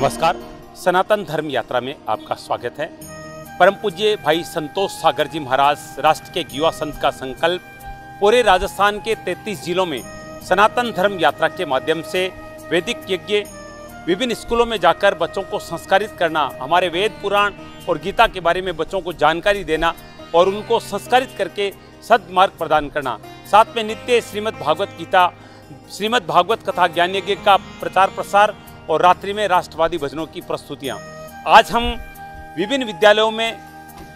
नमस्कार। सनातन धर्म यात्रा में आपका स्वागत है। परम पूज्य भाई संतोष सागर जी महाराज, राष्ट्र के युवा संत का संकल्प, पूरे राजस्थान के 33 जिलों में सनातन धर्म यात्रा के माध्यम से वैदिक यज्ञ, विभिन्न स्कूलों में जाकर बच्चों को संस्कारित करना, हमारे वेद पुराण और गीता के बारे में बच्चों को जानकारी देना और उनको संस्कारित करके सदमार्ग प्रदान करना। साथ में नित्य श्रीमद् भागवत गीता, श्रीमद् भागवत कथा ज्ञान यज्ञ का प्रचार प्रसार और रात्रि में राष्ट्रवादी भजनों की प्रस्तुतियाँ। आज हम विभिन्न विद्यालयों में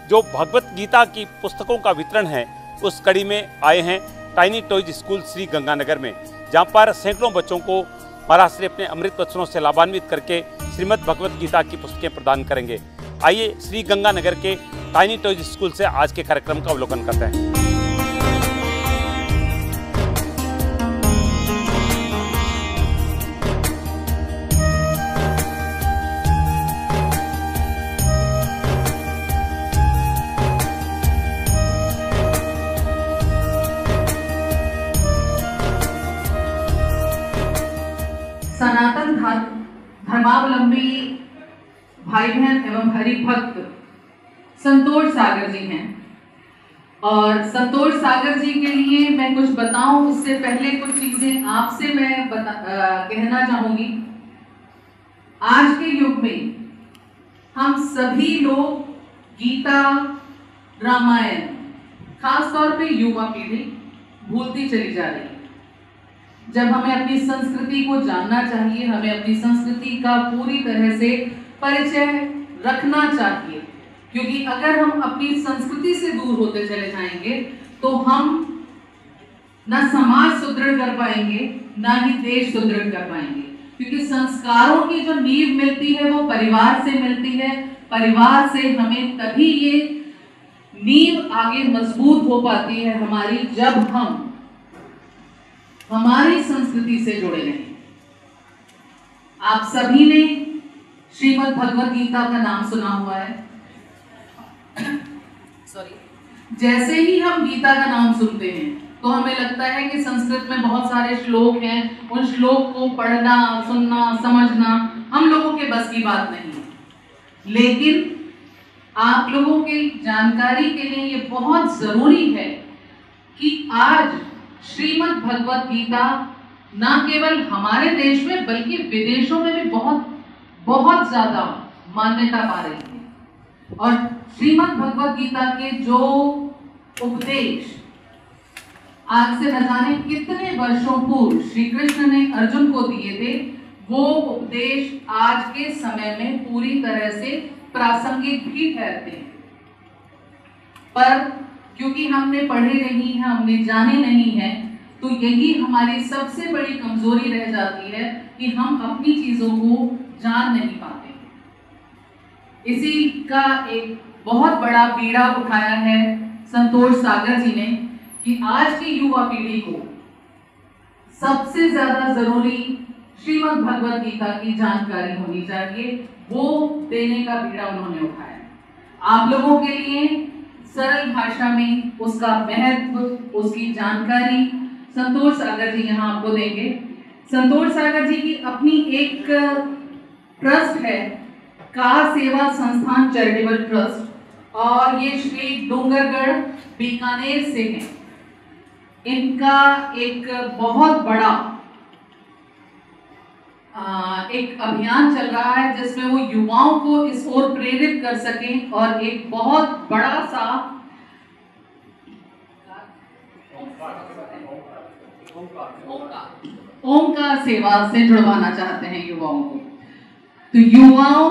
जो भगवत गीता की पुस्तकों का वितरण है, उस कड़ी में आए हैं tiny toys school Shri Ganganagar में, जहाँ पर सैकड़ों बच्चों को महाराज श्री अपने अमृत वचनों से लाभान्वित करके श्रीमद् भगवत गीता की पुस्तकें प्रदान करेंगे। आइए श्री गंगानगर के टाइनी टॉयज स्कूल से आज के कार्यक्रम का अवलोकन करते हैं। भाई बहन एवं हरि भक्त संतोष सागर जी हैं। और संतोष सागर जी के लिए मैं कुछ बताऊँ उससे पहले कुछ चीज़ें आपसे मैं बता, आ, कहना चाहूँगी। आज के युग में हम सभी लोग गीता रामायण खास तौर पे युवा पीढ़ी भूलती चली जा रही है। जब हमें अपनी संस्कृति को जानना चाहिए हमें अपनी संस्कृति का पूरी तरह से परिचय रखना चाहिए। क्योंकि अगर हम अपनी संस्कृति से दूर होते चले जाएँगे तो हम न समाज सुदृढ़ कर पाएँगे, न ही देश सुदृढ़ कर पाएँगे। क्योंकि संस्कारों की जो नींव मिलती है, वो परिवार से मिलती है। परिवार से हमें तभी ये नींव आगे मज़बूत हो पाती है हमारी जब हम हमारी संस्कृति से जुड़े रहें। आप सभी ने श्रीमद् भगवत गीता का नाम सुना हुआ है। सॉरी जैसे ही हम गीता का नाम सुनते हैं तो हमें लगता है कि संस्कृत में बहुत सारे श्लोक हैं। उन श्लोक को पढ़ना, सुनना, समझना हम लोगों के बस की बात नहीं है। लेकिन आप लोगों की जानकारी के लिए ये बहुत ज़रूरी है कि आज श्रीमद् भगवत गीता न केवल हमारे देश में, बल्कि विदेशों में भी बहुत बहुत ज़्यादा मान्यता पा रही है। और श्रीमद् भगवत गीता के जो उपदेश आज से न जाने कितने वर्षों पूर्व श्री कृष्ण ने अर्जुन को दिए थे, वो उपदेश आज के समय में पूरी तरह से प्रासंगिक भी ठहरते हैं। पर क्योंकि हमने पढ़े नहीं है, हमने जाने नहीं है तो यही हमारी सबसे बड़ी कमज़ोरी रह जाती है कि हम अपनी चीज़ों को जान नहीं पाते। इसी का एक बहुत बड़ा पीड़ा उठाया है संतोष सागर जी ने कि आज की युवा पीढ़ी को सबसे ज़्यादा ज़रूरी श्रीमद् भगवत गीता की जानकारी होनी चाहिए, वो देने का पीड़ा उन्होंने उठाया। आप लोगों के लिए सरल भाषा में उसका महत्व, उसकी जानकारी संतोष सागर जी यहाँ आपको देंगे। संतोष सागर जी की अपनी एक ट्रस्ट है, कार सेवा संस्थान चैरिटेबल ट्रस्ट, और ये श्री डोंगरगढ़ बीकानेर से हैं। इनका एक बहुत बड़ा एक अभियान चल रहा है, जिसमें वो युवाओं को इस ओर प्रेरित कर सकें, और एक बहुत बड़ा सा ओंकार सेवा से जुड़वाना चाहते हैं युवाओं को। तो युवाओं,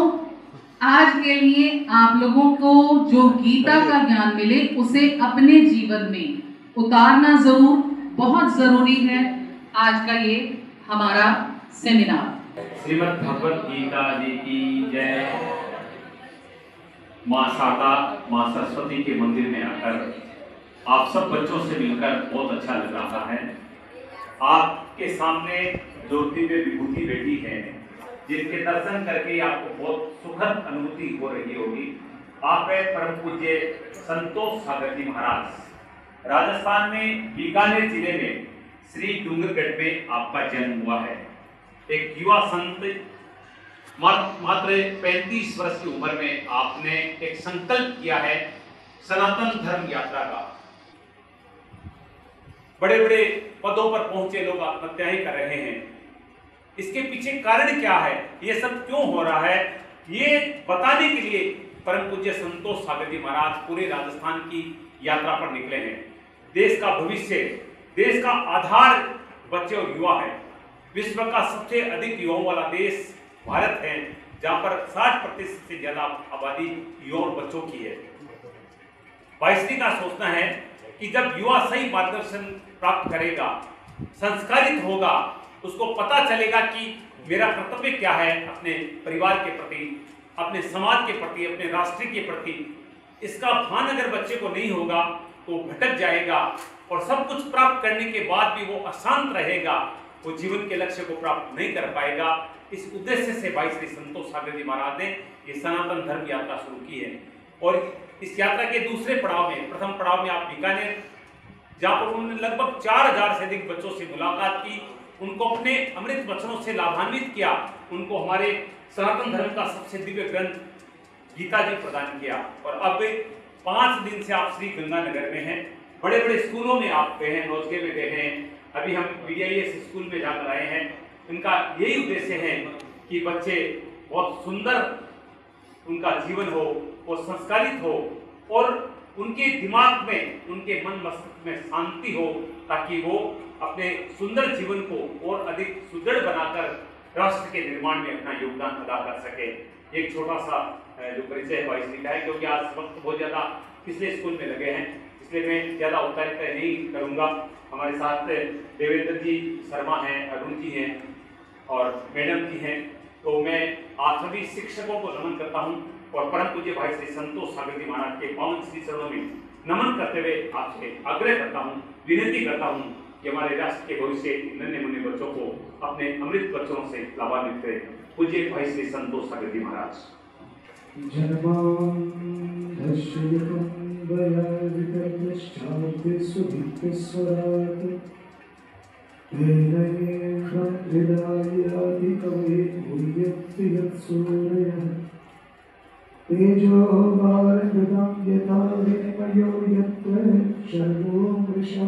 आज के लिए आप लोगों को जो गीता का ज्ञान मिले, उसे अपने जीवन में उतारना ज़रूर, बहुत ज़रूरी है आज का ये हमारा सेमिनार श्रीमद भगवत गीता जी की जय। माँ शारदा माँ सरस्वती के मंदिर में आकर आप सब बच्चों से मिलकर बहुत अच्छा लग रहा है। आपके सामने ज्योति में विभूति बैठी है। जिनके दर्शन करके आपको बहुत सुखद अनुभूति हो रही होगी। आप है परम पूज्य संतोष सागर जी महाराज। राजस्थान में बीकानेर ज़िले में श्री डूंगरगढ़ में आपका जन्म हुआ है। एक युवा संत मात्र 35 वर्ष की उम्र में आपने एक संकल्प किया है सनातन धर्म यात्रा का। बड़े बड़े पदों पर पहुँचे लोग आत्महत्या ही कर रहे हैं। इसके पीछे कारण क्या है? ये सब क्यों हो रहा है? ये बताने के लिए परम पूज्य संतोष सागर जी महाराज पूरे राजस्थान की यात्रा पर निकले हैं। देश का भविष्य, देश का आधार बच्चे और युवा है। विश्व का सबसे अधिक युवाओं वाला देश भारत है, जहाँ पर 60 प्रतिशत से ज़्यादा आबादी युवा और बच्चों की है। वाइसरी का सोचना है कि जब युवा सही मार्गदर्शन प्राप्त करेगा, संस्कारित होगा उसको पता चलेगा कि मेरा कर्तव्य क्या है अपने परिवार के प्रति, अपने समाज के प्रति, अपने राष्ट्र के प्रति। इसका भान अगर बच्चे को नहीं होगा तो भटक जाएगा और सब कुछ प्राप्त करने के बाद भी वो अशांत रहेगा, वो जीवन के लक्ष्य को प्राप्त नहीं कर पाएगा। इस उद्देश्य से भाई श्री संतोष सागर जी महाराज ने ये सनातन धर्म यात्रा शुरू की है। और इस यात्रा के दूसरे पड़ाव में, प्रथम पड़ाव में आप बीकानेर, जहाँ पर उन्होंने लगभग चार हज़ार से अधिक बच्चों से मुलाकात की। उनको अपने अमृत वचनों से लाभान्वित किया, उनको हमारे सनातन धर्म का सबसे दिव्य ग्रंथ गीता जी प्रदान किया। और अब पाँच दिन से आप श्री गंगानगर में हैं। बड़े बड़े स्कूलों में आप गए हैं, नौजगे में गए हैं। अभी हम वी स्कूल में जाकर आए हैं। इनका यही उद्देश्य है कि बच्चे बहुत सुंदर उनका जीवन हो और संस्कारित हो, और उनके दिमाग में, उनके मन मस्तिष्क में शांति हो, ताकि वो अपने सुंदर जीवन को और अधिक सुदृढ़ बनाकर राष्ट्र के निर्माण में अपना योगदान अदा कर सके। एक छोटा सा जो परिचय है वाइस लिखा है क्योंकि आज वक्त बहुत ज़्यादा पिछले स्कूल में लगे हैं, इसलिए मैं ज़्यादा औपचारिक नहीं करूँगा। हमारे साथ देवेंद्र जी शर्मा हैं, अरुण जी हैं और मैडम जी हैं। तो मैं आप सभी शिक्षकों को नमन करता हूँ और परम पूज्य भाई श्री संतोष सागर जी महाराज के पावन श्री चरणों में नमन करते हुए आपसे आग्रह करता हूँ, विनती करता हूँ कि हमारे राष्ट्र के भविष्य नन्हे मुन्ने बच्चों को अपने अमृत बच्चों से लाभान्वित करें। पूज्य भाई श्री संतोष सागर जी महाराज। तेजो भारतदं यथा यत्र शर्वो मृषा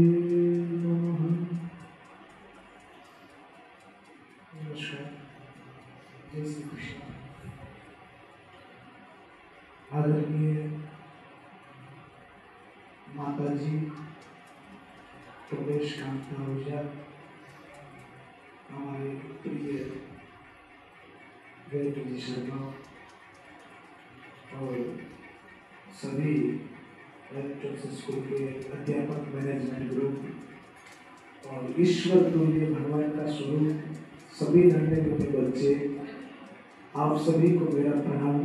आदरणीय माता जी प्रदेश कांता ऊर्जा, हमारे प्रिय वेद जी शर्मा और सभी स्कूल के अध्यापक मैनेजमेंट ग्रुप और ईश्वर तुल्य भगवान का स्वरूप, सभी नन्हे मुन्ने बच्चे, आप सभी को मेरा प्रणाम।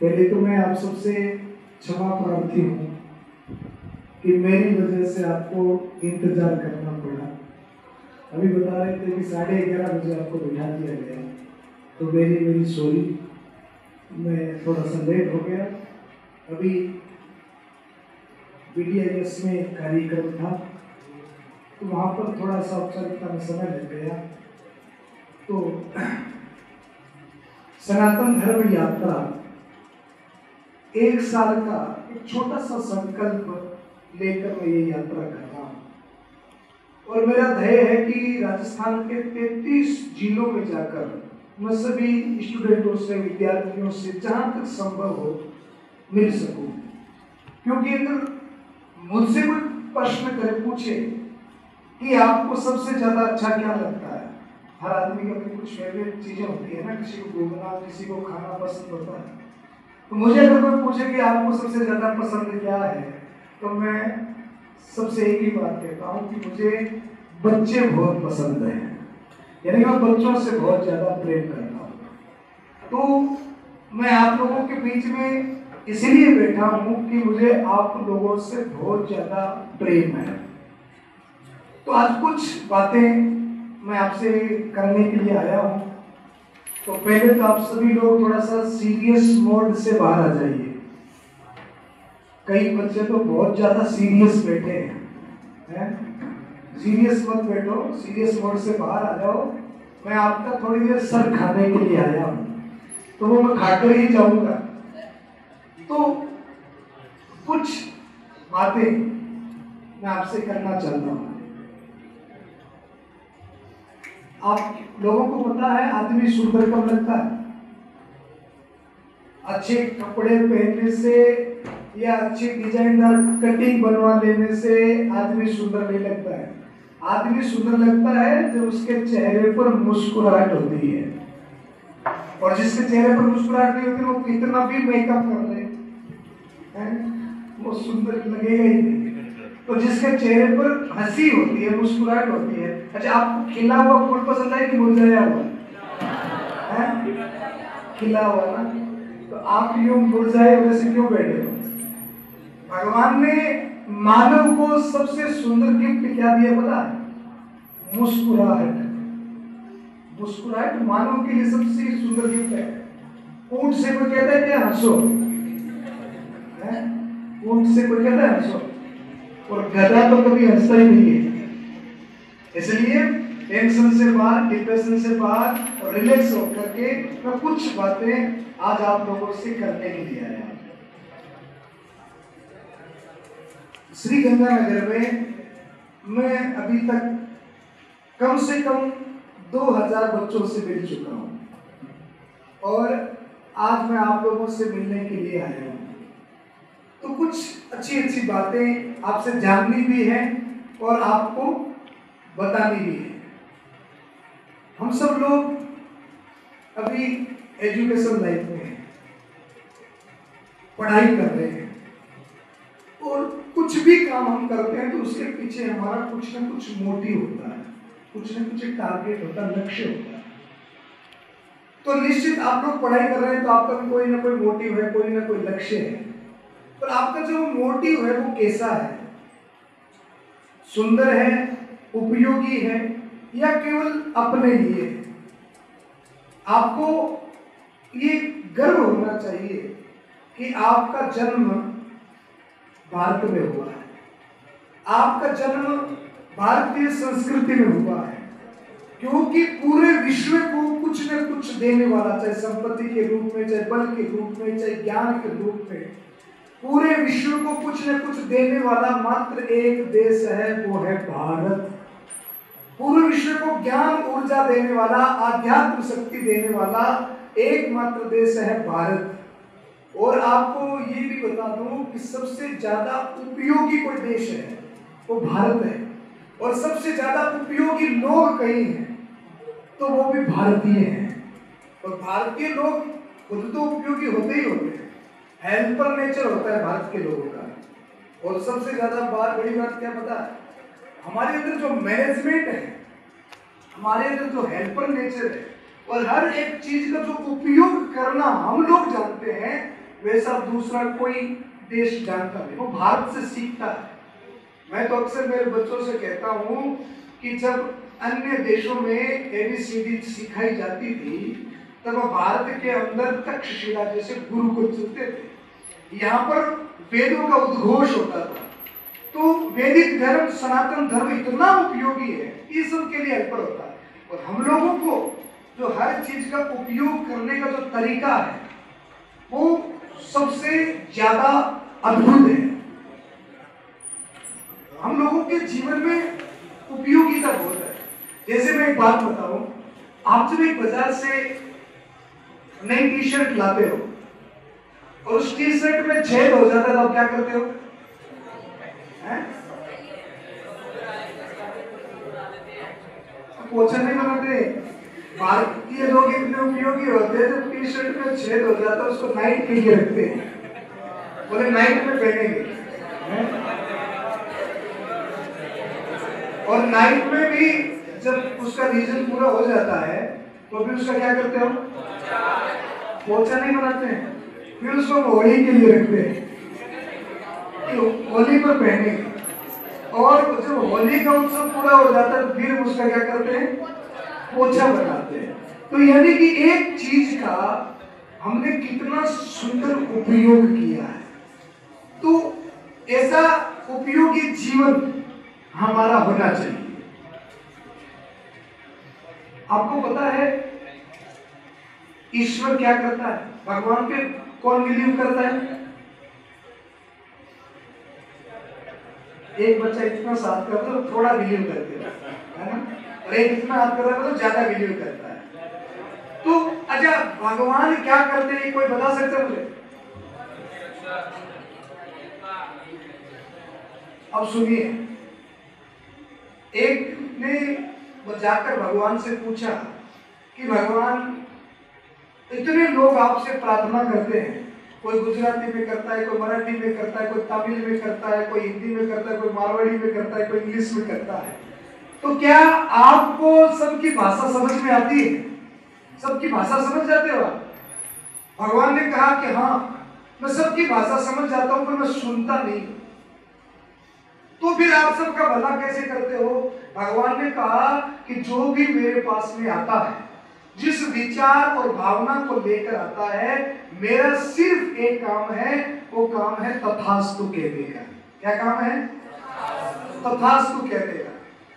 पहले तो मैं आप सबसे क्षमा प्रार्थी हूँ कि मेरी वजह से आपको इंतज़ार करना पड़ा। अभी बता रहे थे कि साढ़े ग्यारह बजे आपको बिठा दिया गया। तो मेरी मेरी सॉरी मैं थोड़ा सा लेट हो गया। अभी बी में कार्यक्रम था तो वहाँ पर थोड़ा सा औपचारिकता में समय लग गया। तो सनातन धर्म यात्रा एक साल का एक छोटा सा संकल्प लेकर मैं ये यात्रा कर रहा हूँ। और मेरा ध्येय है कि राजस्थान के 33 जिलों में जाकर मैं सभी स्टूडेंटों से, विद्यार्थियों से जहाँ तक संभव हो, मिल सकूँ। क्योंकि अगर मुझसे कोई प्रश्न करे, पूछे कि आपको सबसे ज़्यादा अच्छा क्या लगता है? हर आदमी की कुछ फेवरेट चीज़ें होती है ना, किसी को घूमना, किसी को खाना पसंद होता है। तो मुझे अगर कोई पूछे कि आपको सबसे ज़्यादा पसंद क्या है तो मैं सबसे एक ही बात कहता हूँ कि मुझे बच्चे बहुत पसंद हैं। यानी मैं बच्चों से बहुत ज़्यादा प्रेम करता हूँ। तो मैं आप लोगों के बीच में इसलिए बैठा हूँ कि मुझे आप लोगों से बहुत ज़्यादा प्रेम है। तो आज कुछ बातें मैं आपसे करने के लिए आया हूँ। तो पहले तो आप सभी लोग थोड़ा सा सीरियस मोड से बाहर आ जाइए। कई बच्चे तो बहुत ज़्यादा सीरियस बैठे हैं, है? सीरियस मत बैठो सीरियस मोड से बाहर आ जाओ। मैं आपका थोड़ी देर सर खाने के लिए आया हूँ। तो वो मैं खाकर ही जाऊँगा। तो कुछ बातें मैं आपसे करना चाहता हूँ। आप लोगों को पता है, आदमी सुंदर कब लगता है? अच्छे कपड़े पहनने से या अच्छी डिजाइनदार कटिंग बनवा लेने से आदमी सुंदर नहीं लगता है। आदमी सुंदर लगता है जब उसके चेहरे पर मुस्कुराहट होती है। और जिसके चेहरे पर मुस्कुराहट नहीं होती, वो कितना भी मेकअप कर ले वो सुंदर लगेगा ही नहीं। तो जिसके चेहरे पर हँसी होती है, मुस्कुराहट होती है। अच्छा आपको खिला हुआ फूल पसंद है कि मुरझाया हुआ? है? खिला हुआ ना? तो आप यूँ मुरझाए वैसे क्यों बैठे हो? भगवान ने मानव को सबसे सुंदर गिफ्ट क्या दिया है मुस्कुराहट। मुस्कुराहट मानव के लिए सबसे सुंदर गिफ्ट है। ऊँट से कोई कहता है क्या हंसो? ऊँट से कोई कहता है हंसो? और गधा तो कभी हंसता ही नहीं है। इसलिए टेंशन से बाहर डिप्रेशन से बाहर और रिलैक्स होकर के मैं कुछ बातें आज आप लोगों से करने के लिए आया श्री गंगानगर में मैं अभी तक कम से कम 2000 बच्चों से मिल चुका हूँ। और आज मैं आप लोगों से मिलने के लिए आया हूँ। कुछ अच्छी अच्छी बातें आपसे जाननी भी है और आपको बतानी भी है। हम सब लोग अभी एजुकेशन लाइफ में हैं। पढ़ाई कर रहे हैं। और कुछ भी काम हम करते हैं तो उसके पीछे हमारा कुछ ना कुछ मोटिव होता है। कुछ ना कुछ टारगेट होता है, लक्ष्य होता है। तो निश्चित आप लोग पढ़ाई कर रहे हैं तो आपका कोई ना कोई मोटिव है, कोई ना कोई लक्ष्य है। पर आपका जो मोटिव है, वो कैसा है? सुंदर है, उपयोगी है, या केवल अपने लिए? आपको ये गर्व होना चाहिए कि आपका जन्म भारत में हुआ है। आपका जन्म भारतीय संस्कृति में हुआ है, क्योंकि पूरे विश्व को कुछ न कुछ देने वाला, चाहे संपत्ति के रूप में, चाहे बल के रूप में, चाहे ज्ञान के रूप में पूरे विश्व को कुछ न कुछ देने वाला मात्र एक देश है, वो है भारत। पूरे विश्व को ज्ञान, ऊर्जा देने वाला, आध्यात्म शक्ति देने वाला एकमात्र देश है भारत। और आपको ये भी बता दूँ कि सबसे ज़्यादा उपयोगी कोई देश है, वो भारत है। और सबसे ज़्यादा उपयोगी लोग कहीं हैं तो वो भी भारतीय हैं। और भारतीय लोग खुद तो उपयोगी होते ही होते हैं। हेल्पर नेचर होता है भारत के लोगों का। और सबसे ज़्यादा बात, बड़ी बात क्या पता? हमारे अंदर जो मैनेजमेंट है, हमारे अंदर जो हेल्पर नेचर है, और हर एक चीज़ का जो उपयोग करना हम लोग जानते हैं, वैसा दूसरा कोई देश जानता नहीं। वो भारत से सीखता है। मैं तो अक्सर मेरे बच्चों से कहता हूँ कि जब अन्य देशों में एबीसीडी सिखाई जाती थी, तब भारत के अंदर तक्षशिला जैसे गुरुकुल चलते थे। यहाँ पर वेदों का उद्घोष होता था। तो वैदिक धर्म, सनातन धर्म इतना उपयोगी है, ये सब के लिए हेल्पर होता है। और हम लोगों को जो हर चीज़ का उपयोग करने का जो तरीका है, वो सबसे ज़्यादा अद्भुत है। हम लोगों के जीवन में उपयोगिता बहुत है। जैसे मैं एक बात बताऊँ, आप जब एक बाज़ार से नई टी शर्ट लाते हो और उस टी शर्ट में छेद हो जाता है तो आप क्या करते हो? पोछा नहीं बनाते। भारतीय लोग इतने उपयोगी होते हैं जब टी शर्ट में छेद हो जाता है, उसको नाइट के लिए रखते हैं। बोले, नाइट में पहनेंगे। और नाइट में भी जब उसका रीजन पूरा हो जाता है तो फिर उसका क्या करते हो? पोछा नहीं बनाते हैं। फिर उसको होली के लिए रखते हैं होली पर पहनेंगे और जब होली का उत्सव पूरा हो जाता है तो फिर उसका क्या करते हैं? पोछा बनाते हैं। तो यानी कि एक चीज़ का हमने कितना सुंदर उपयोग किया है। तो ऐसा उपयोगी जीवन हमारा होना चाहिए। आपको पता है, ईश्वर क्या करता है? भगवान पे कौन बिलीव करता है? एक बच्चा इतना साथ करता है थोड़ा बिलीव करते है ना? और एक इतना हाथ कर रहा है तो ज़्यादा बिलीव करता है। तो अच्छा भगवान क्या करते हैं, कोई बता सकता मुझे? अब सुनिए। एक ने जाकर भगवान से पूछा कि भगवान इतने लोग आपसे प्रार्थना करते हैं। कोई गुजराती में करता है, कोई मराठी में करता है, कोई तमिल में करता है, कोई हिंदी में करता है, कोई मारवाड़ी में करता है, कोई इंग्लिश में करता है। तो क्या आपको सबकी भाषा समझ में आती है? सबकी भाषा समझ जाते हो आप? भगवान ने कहा कि हाँ मैं सबकी भाषा समझ जाता हूँ, पर मैं सुनता नहीं। तो फिर आप सबका भला कैसे करते हो? भगवान ने कहा कि जो भी मेरे पास में आता है जिस विचार और भावना को लेकर आता है, मेरा सिर्फ़ एक काम है, वो काम है तथास्तु कहने का। क्या काम है? तथास्तु कहने का।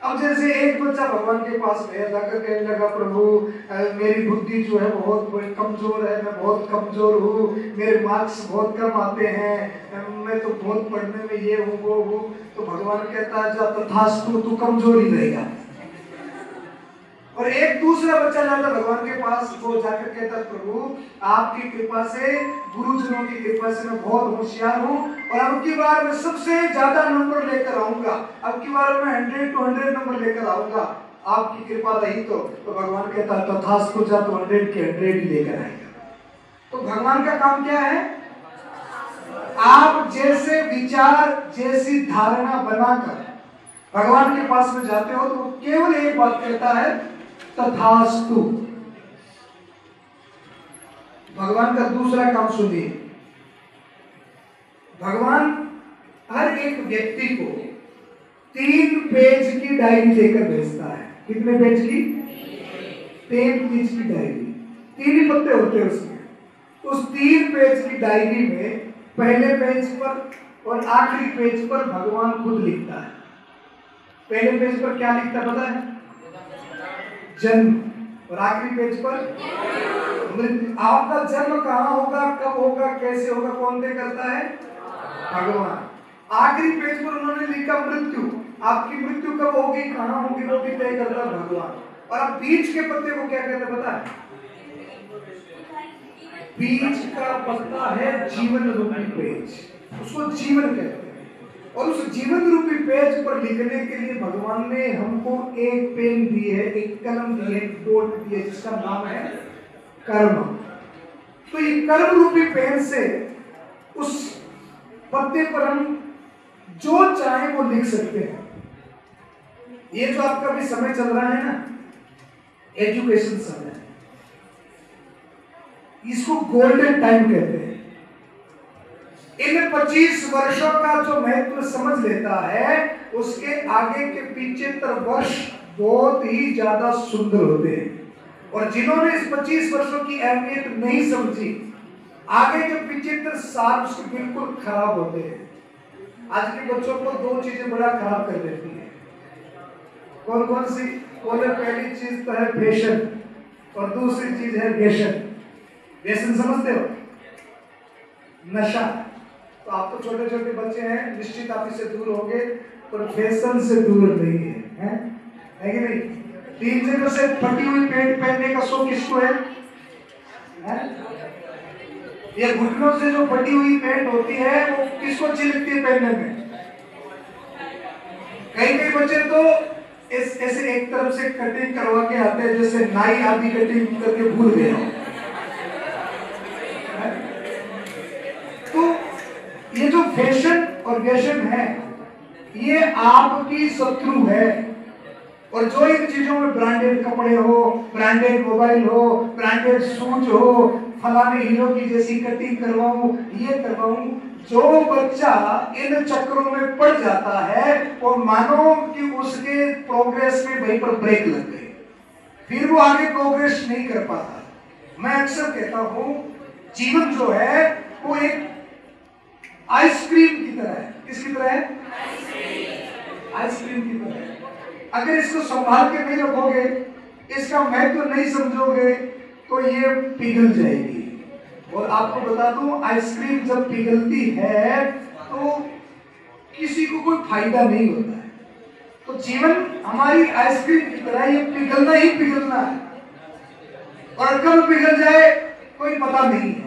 अब जैसे एक बच्चा भगवान के पास गया जाकर कहने लगा, प्रभु मेरी बुद्धि जो है बहुत कमज़ोर है, मैं बहुत कमज़ोर हूँ, मेरे मार्क्स बहुत कम आते हैं मैं तो बहुत पढ़ने में ये हूँ, वो हूँ। तो भगवान कहता है, जा, तथास्तु, तू कमज़ोर ही रहेगा। और एक दूसरा बच्चा जाता भगवान के पास वो जाकर कहता प्रभु, आपकी कृपा से, गुरुजनों की कृपा से मैं बहुत होशियार हूँ और अब की बार मैं सबसे ज़्यादा नंबर लेकर आऊँगा। अब की बार मैं हंड्रेड टू हंड्रेड नंबर लेकर आऊँगा। आपकी कृपा रही तो तो भगवान कहता को जा तो हंड्रेड के हंड्रेड ही लेकर आएगा। तो भगवान का काम क्या है? आप जैसे विचार, जैसी धारणा बनाकर भगवान के पास में जाते हो तो केवल एक बात कहता है तथास्तु भगवान का दूसरा काम सुनिए। भगवान हर एक व्यक्ति को तीन पेज की डायरी लेकर भेजता है। कितने पेज की? तीन पेज की डायरी तीन ही पत्ते होते हैं उसमें। उस तीन पेज की डायरी में पहले पेज पर और आखिरी पेज पर भगवान खुद लिखता है। पहले पेज पर क्या लिखता है पता है? जन्म। और आखिरी पेज पर? मृत्यु आपका जन्म कहाँ होगा, कब होगा, कैसे होगा, कौन तय करता है? भगवान। आखिरी पेज पर उन्होंने लिखा मृत्यु। आपकी मृत्यु कब होगी, कहाँ होगी, वो भी तय करता है भगवान। और अब बीच के पत्ते को क्या कहते पता है बीच का पत्ता है जीवन रूपी पेज। उसको जीवन कहते हैं। और उस जीवन रूपी पेज पर लिखने के लिए भगवान ने हमको एक पेन दी है, एक कलम दी है बोर्ड दी है, जिसका नाम है कर्म। तो ये कर्म रूपी पेन से उस पत्ते पर हम जो चाहे वो लिख सकते हैं। ये जो आपका भी समय चल रहा है ना एजुकेशन समय। इसको गोल्डन टाइम कहते हैं। इन 25 वर्षों का जो महत्व समझ लेता है, उसके आगे के पिछहत्तर वर्ष बहुत ही ज़्यादा सुंदर होते हैं। और जिन्होंने इस 25 वर्षों की अहमियत नहीं समझी, आगे के उसके बिल्कुल खराब होते हैं। आज के बच्चों को दो चीज़ें बड़ा खराब कर देती है। कौन कौन सी? बोले, पहली चीज़ तो है फ़ैशन और दूसरी चीज़ है व्यसन व्यसन समझते हो? नशा। तो आप तो छोटे छोटे बच्चे हैं निश्चित आप इससे दूर होंगे पर फ़ैशन से दूर नहीं है हैं? है कि नहीं? तीन जगह से फटी हुई पेंट पहनने का शौक किसको है, है? ये घुटनों से जो फटी हुई पेंट होती है वो किसको अच्छी लगती है पहनने में? कई कई बच्चे तो ऐसे एक तरफ़ से कटिंग करवा के आते हैं जैसे नाई आदि कटिंग करके भूल गए हो ये जो फ़ैशन और व्यसन है। ये आपकी शत्रु है। और जो इन चीज़ों में ब्रांडेड कपड़े हो ब्रांडेड मोबाइल हो ब्रांडेड शूज़ हो, फलाने हीरो की जैसी कटिंग करवाऊं, ये करवाऊं, जो बच्चा इन चक्रों में पड़ जाता है, वो मानो कि उसके प्रोग्रेस में वहीं पर ब्रेक लग गए। फिर वो आगे प्रोग्रेस नहीं कर पाता। मैं अक्सर कहता हूँ, जीवन जो है, वो एक आइसक्रीम की तरह है। किसकी तरह है? आइसक्रीम की तरह है। अगर इसको संभाल के नहीं रखोगे, इसका महत्व तो नहीं समझोगे तो ये पिघल जाएगी। और आपको बता दूँ, आइसक्रीम जब पिघलती है तो किसी को कोई फ़ायदा नहीं होता है। तो जीवन हमारी आइसक्रीम की तरह ये पिघलना ही पिघलना है। और कब पिघल जाए, कोई पता नहीं है।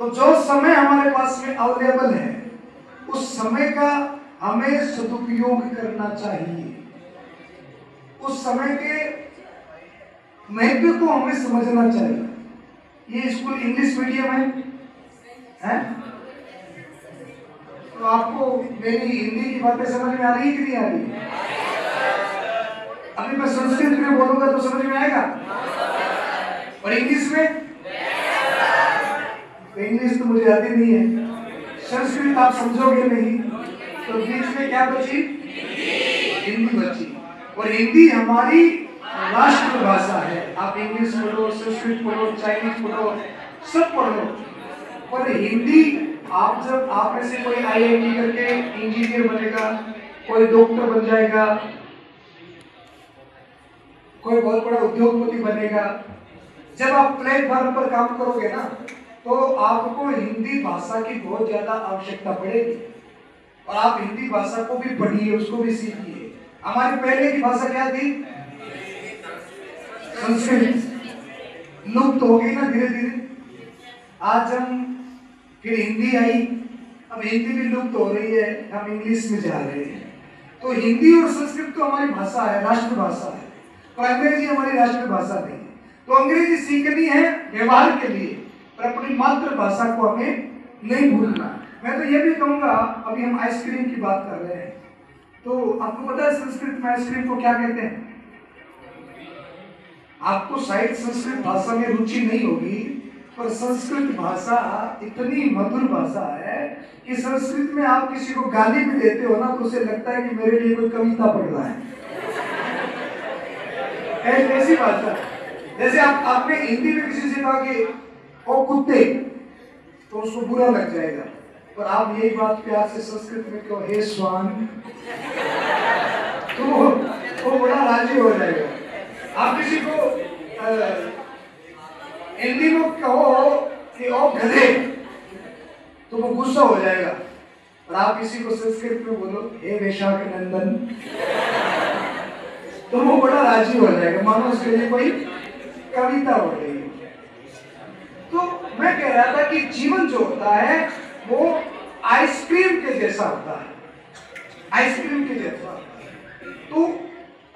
तो जो समय हमारे पास में अवेलेबल है, उस समय का हमें सदुपयोग करना चाहिए। उस समय के महत्व को हमें समझना चाहिए। ये स्कूल इंग्लिश मीडियम है, हैं? तो आपको मेरी हिंदी की बातें समझ में आ रही है कि नहीं आ रही? अभी मैं संस्कृत में बोलूँगा तो समझ में आएगा? और इंग्लिश में? इंग्लिश तो मुझे आती नहीं है। संस्कृत आप समझोगे नहीं। तो बीच में क्या बची? हिंदी बची। और हिंदी हमारी राष्ट्रभाषा है। आप इंग्लिश पढ़ो, संस्कृत पढ़ो चाइनीज़ पढ़ो, सब पढ़ो। पर हिंदी, आप जब आप में से कोई आईआईटी करके इंजीनियर बनेगा, कोई डॉक्टर बन जाएगा, कोई बहुत बड़ा उद्योगपति बनेगा, जब आप प्लेटफॉर्म पर काम करोगे ना तो आपको हिंदी भाषा की बहुत ज़्यादा आवश्यकता पड़ेगी। और आप हिंदी भाषा को भी पढ़िए, उसको भी सीखिए। हमारी पहले की भाषा क्या थी? संस्कृत। लुप्त हो गई ना धीरे धीरे आज हम फिर हिंदी आई। अब हिंदी भी लुप्त हो रही है, हम इंग्लिश में जा रहे हैं। तो हिंदी और संस्कृत तो हमारी भाषा है राष्ट्रभाषा है। और अंग्रेज़ी हमारी राष्ट्रभाषा नहीं है। तो अंग्रेज़ी सीखनी है व्यवहार के लिए। पर अपनी मातृभाषा को हमें नहीं भूलना। मैं तो ये भी कहूँगा, अभी हम आइसक्रीम की बात कर रहे हैं। तो आपको पता है संस्कृत में आइसक्रीम को क्या कहते हैं? आपको शायद संस्कृत भाषा में रुचि नहीं होगी, पर संस्कृत भाषा इतनी मधुर भाषा है कि संस्कृत में आप किसी को गाली भी देते हो ना तो उसे लगता है कि मेरे लिए कोई कविता पढ़ रहा है। ऐसी भाषा जैसे आप, आपने हिंदी में किसी से कहा कि ओ कुत्ते तो उसको बुरा लग जाएगा। पर आप यही बात प्यार से संस्कृत में कहो, हे स्वान। तो वो बड़ा राज़ी हो जाएगा। आप किसी को हिंदी में कहो कि ओ गधे तो वो गुस्सा हो जाएगा। और आप किसी को संस्कृत में बोलो, हे वैशाख नंदन तो वो बड़ा राज़ी हो जाएगा। मानो उसके लिए कोई कविता हो रही मैं कह रहा था कि जीवन जो होता है, वो आइसक्रीम के जैसा होता है। आइसक्रीम के जैसा तो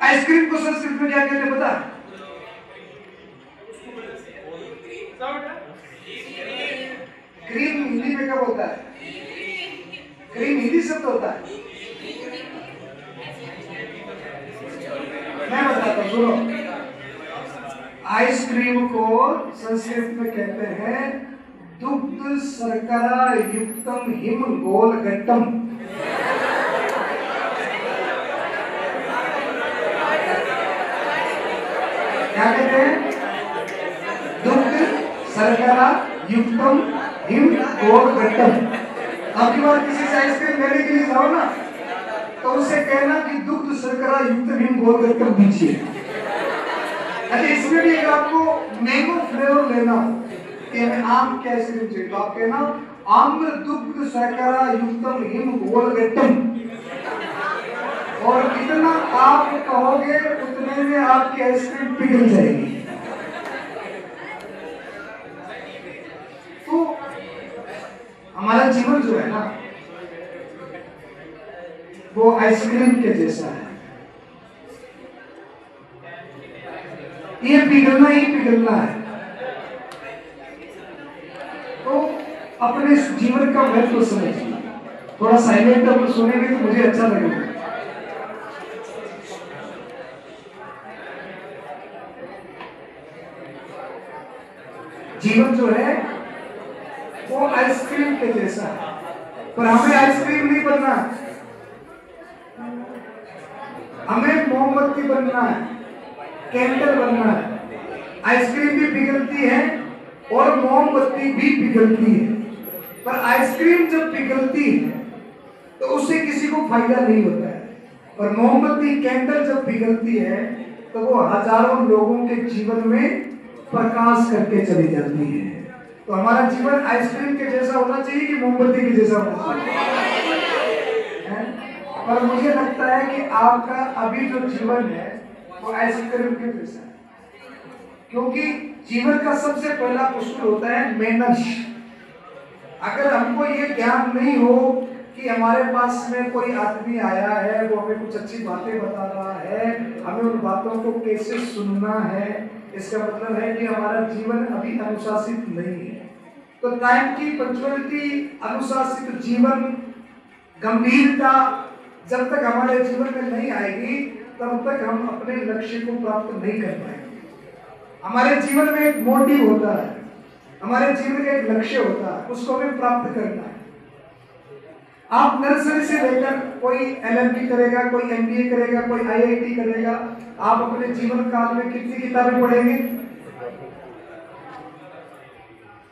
आइसक्रीम को संस्कृत में क्या कहते पता क्रीम हिंदी में क्या होता है? क्रीम हिंदी शब्द होता है। मैं बताता हूँ, सुनो। आइसक्रीम को संस्कृत में कहते हैं, दुग्ध शर्करा युक्तम हिम गोल घट्टम। क्या कहते हैं? दुग्ध शर्करा युक्तम हिम गोल घट्टम। आपकी बार किसी से आइसक्रीम लेने के लिए जाओ ना तो उसे कहना कि दुग्ध शर्करा युक्त हिम गोल घट्टम दीजिए। अच्छा इसमें भी अगर आपको मैंगो फ्लेवर लेना हो आम की आइसक्रीम तो आप कहना आम्र दुग्ध शर्करा युक्तम हिम गोलगट्टम और इतना आप कहोगे, उतने में आपकी आइसक्रीम पिघल जाएगी। तो हमारा जीवन जो है ना, वो आइसक्रीम के जैसा है। ये पिघलना ही पिघलना है। तो अपने जीवन का महत्व समझिए। थोड़ा साइलेंट अपन सुनेंगे तो मुझे अच्छा लगेगा। जीवन जो है, वो आइसक्रीम के जैसा है। पर हमें आइसक्रीम नहीं बनना। हमें मोमबत्ती बनना है। कैंडल बनना है। आइसक्रीम भी पिघलती है और मोमबत्ती भी पिघलती है। पर आइसक्रीम जब पिघलती है तो उससे किसी को फ़ायदा नहीं होता है। और मोमबत्ती कैंडल जब पिघलती है तो वो हज़ारों लोगों के जीवन में प्रकाश करके चली जाती है। तो हमारा जीवन आइसक्रीम के जैसा होना चाहिए कि मोमबत्ती के जैसा होना चाहिए? पर मुझे लगता है कि आपका अभी जो जीवन है वो आइसक्रीम के जैसा है क्योंकि जीवन का सबसे पहला क्वेश्चन होता है, मेहनत। अगर हमको ये ज्ञान नहीं हो कि हमारे पास में कोई आदमी आया है, वो हमें कुछ अच्छी बातें बता रहा है, हमें उन बातों को कैसे सुनना है, इसका मतलब है कि हमारा जीवन अभी अनुशासित नहीं है। तो टाइम की पंचुअलिटी अनुशासित जीवन गंभीरता जब तक हमारे जीवन में नहीं आएगी तब तक हम अपने लक्ष्य को प्राप्त नहीं कर पाएँगे। हमारे जीवन में एक मोटिव होता है। हमारे जीवन का एक लक्ष्य होता है, उसको हमें प्राप्त करना है। आप नर्सरी से लेकर कोई एलएलबी करेगा, कोई एमबीए करेगा, कोई आईआईटी करेगा, आप अपने जीवन काल में कितनी किताबें पढ़ेंगे?